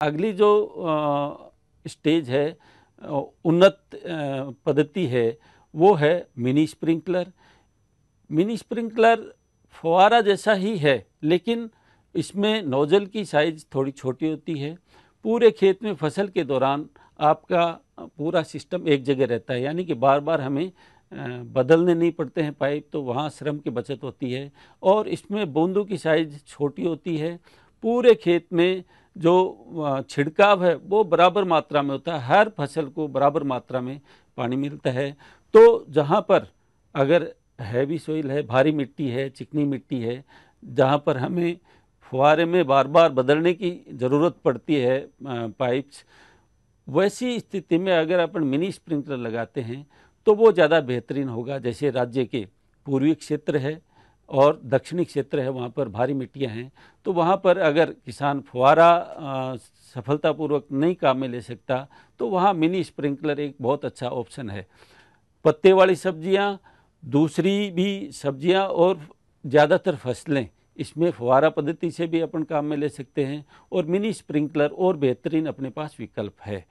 अगली जो स्टेज है उन्नत पद्धति है, वो है मिनी स्प्रिंकलर। मिनी स्प्रिंकलर फुहारा जैसा ही है, लेकिन इसमें नोजल की साइज़ थोड़ी छोटी होती है। पूरे खेत में फ़सल के दौरान आपका पूरा सिस्टम एक जगह रहता है, यानी कि बार बार हमें बदलने नहीं पड़ते हैं पाइप तो वहाँ श्रम की बचत होती है। और इसमें बूंदों की साइज़ छोटी होती है। पूरे खेत में जो छिड़काव है, वो बराबर मात्रा में होता है। हर फ़सल को बराबर मात्रा में पानी मिलता है। तो जहाँ पर अगर हैवी सोइल है, भारी मिट्टी है, चिकनी मिट्टी है, जहाँ पर हमें फुहारे में बार बार बदलने की ज़रूरत पड़ती है पाइप्स, वैसी स्थिति में अगर अपन मिनी स्प्रिंकलर लगाते हैं तो वो ज़्यादा बेहतरीन होगा। जैसे राज्य के पूर्वी क्षेत्र है और दक्षिणी क्षेत्र है, वहाँ पर भारी मिट्टियाँ हैं तो वहाँ पर अगर किसान फुहारा सफलतापूर्वक नहीं काम में ले सकता तो वहाँ मिनी स्प्रिंकलर एक बहुत अच्छा ऑप्शन है। पत्ते वाली सब्ज़ियाँ, दूसरी भी सब्ज़ियाँ और ज़्यादातर फ़सलें, इसमें फुहारा पद्धति से भी अपन काम में ले सकते हैं और मिनी स्प्रिंकलर और बेहतरीन अपने पास विकल्प है।